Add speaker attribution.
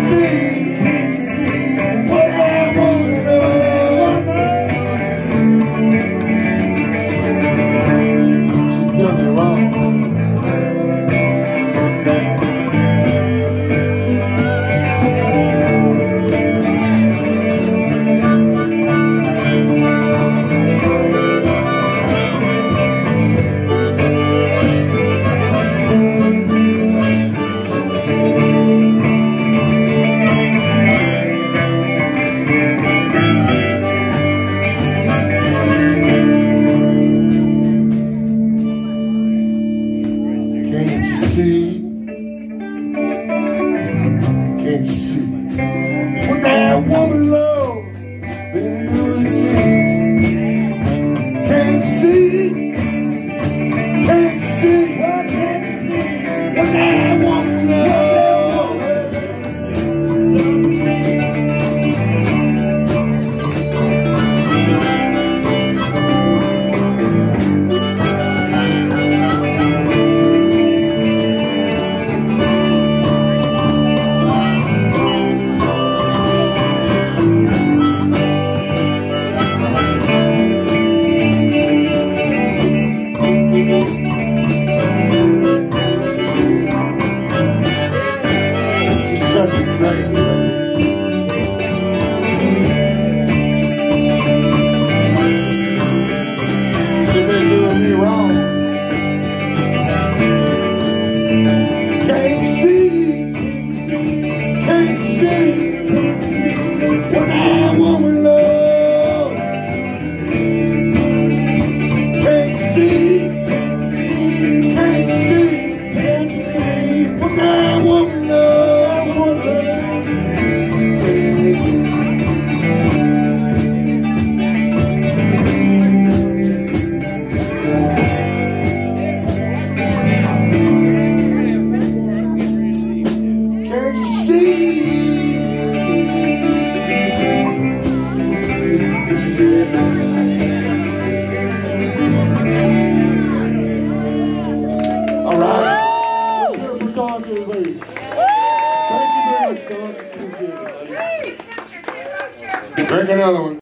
Speaker 1: See. Lord. another one.